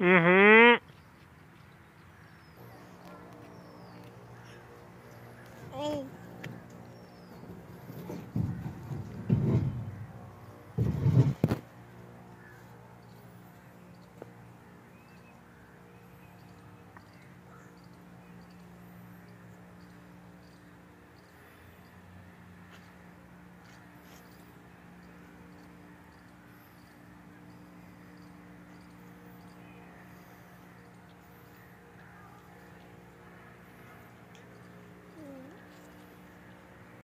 Mm-hmm.